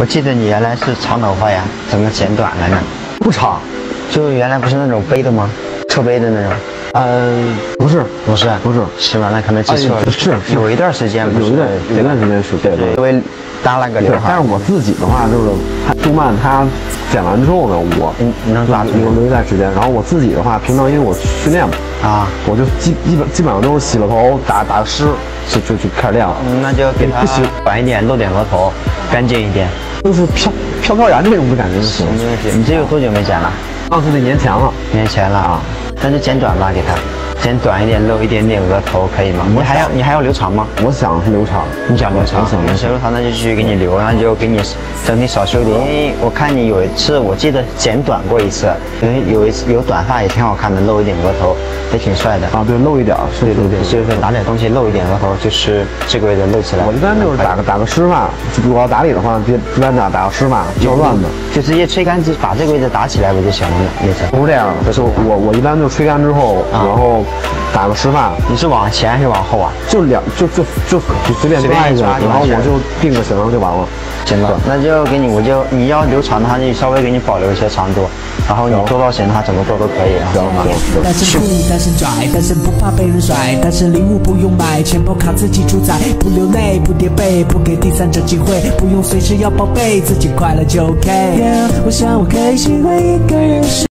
我记得你原来是长头发呀，怎么剪短了呢？不长，就原来不是那种背的吗？侧背的那种。呃，不是，不是，不是，是完了可能记错了。哎是是有一段时间有一段有一段时间是对对因为搭了个刘，海。但是我自己的话就是，他杜曼他剪完之后呢，我你你能抓住留留一段时间，然后我自己的话，平常因为我训练嘛，啊，我就基基本基本上都是洗了头打打湿就就就开始练了，嗯那就给它不行短一点，露点额头，干净一点。就是飘飘飘然的那种的感觉什。么东西？你这个多久没剪了？上次的年前了，年前了啊，那就剪短吧，给它剪短一点，露一点点额头，可以吗？你还要你还要留长吗？我想是留长，你想留长，我想留长那就继续给你留，那就给你整体少修点。因为我看你有一次，我记得剪短过一次，因为有一次有短发也挺好看的，露一点额头也挺帅的。啊，对，露一点儿，是对对对，就是拿点东西露一点额头，就是这个位置露起来。我一般就是打个打个湿发，就我要打理的话，别一般打打个湿发，较乱的。就直接吹干，就把这个位置打起来不就行了是。不是这样的，就我我一般就吹干之后，啊然后打个吃饭，你是往前还是往后啊？就两就就就就随便随便抓一个，然后我就定个型就完了。行吧，那就给你，我就你要留长的话，就稍微给你保留一些长度，然后你做造型的话，怎么做都可以啊。行行行。单身酷，单身拽，单身不怕被人甩，单身礼物不用买，钱包卡自己主宰，不流泪，不叠被，不给第三者机会，不用随时要报备，自己快乐就 OK。Yeah, 我想我可以喜欢一个人。